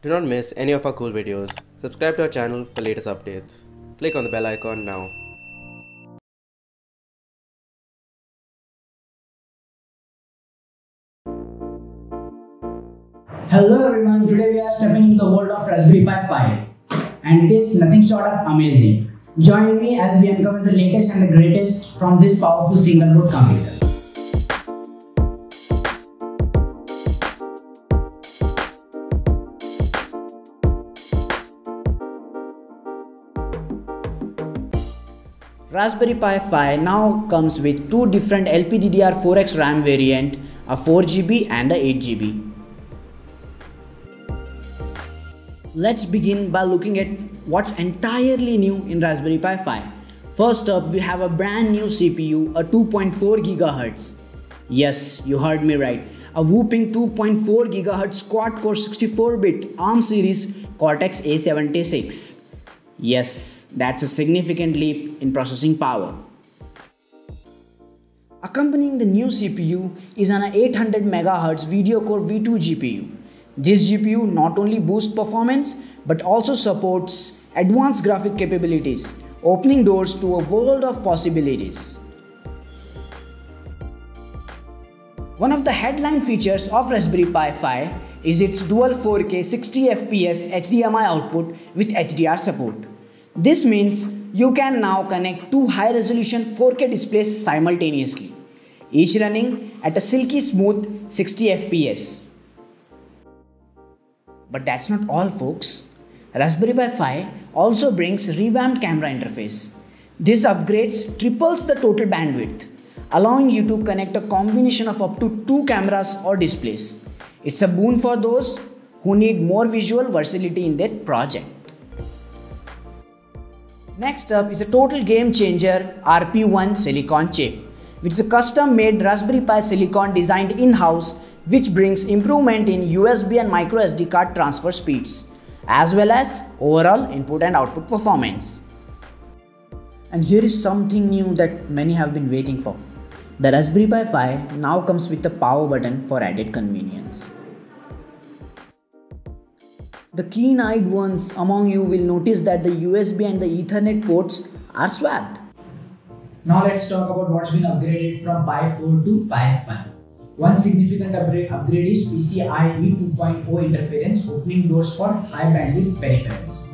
Do not miss any of our cool videos. Subscribe to our channel for latest updates. Click on the bell icon now. Hello everyone, today we are stepping into the world of Raspberry Pi 5 and it is nothing short of amazing. Join me as we uncover the latest and the greatest from this powerful single board computer. Raspberry Pi 5 now comes with two different LPDDR4X RAM variant, a 4GB and a 8GB. Let's begin by looking at what's entirely new in Raspberry Pi 5. First up, we have a brand new CPU, a 2.4 GHz. Yes, you heard me right. A whooping 2.4 GHz quad core 64 bit ARM series Cortex A76. Yes, that's a significant leap in processing power. Accompanying the new CPU is an 800 MHz Video Core V2 GPU. This GPU not only boosts performance but also supports advanced graphic capabilities, opening doors to a world of possibilities. One of the headline features of Raspberry Pi 5 is its dual 4K 60 FPS HDMI output with HDR support. This means you can now connect two high resolution 4K displays simultaneously, each running at a silky smooth 60 FPS. But that's not all folks. Raspberry Pi 5 also brings revamped camera interface. This upgrades triples the total bandwidth, allowing you to connect a combination of up to two cameras or displays. It's a boon for those who need more visual versatility in their project. Next up is a total game changer RP1 silicon chip, which is a custom made Raspberry Pi silicon designed in house which brings improvement in USB and micro SD card transfer speeds as well as overall input and output performance. And here is something new that many have been waiting for. The Raspberry Pi 5 now comes with a power button for added convenience. The keen-eyed ones among you will notice that the USB and the Ethernet ports are swapped. Now let's talk about what's been upgraded from Pi 4 to Pi 5. One significant upgrade, upgrade is PCIe 2.0 interference, opening doors for high bandwidth peripherals.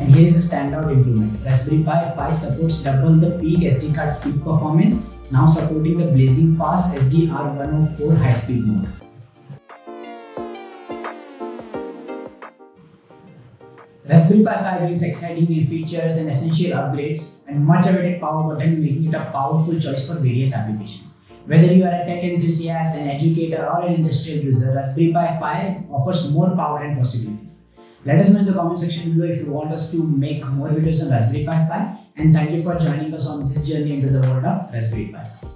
And here is the standout improvement. Raspberry Pi 5 supports double the peak SD card speed performance, now supporting the blazing fast SDR104 high speed mode. Raspberry Pi 5 brings exciting new features and essential upgrades and much awaited power button making it a powerful choice for various applications. Whether you are a tech enthusiast, an educator or an industrial user, Raspberry Pi 5 offers more power and possibilities. Let us know in the comment section below if you want us to make more videos on Raspberry Pi 5 and thank you for joining us on this journey into the world of Raspberry Pi.